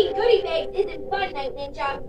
Eating goodie bags isn't fun, Night Ninja.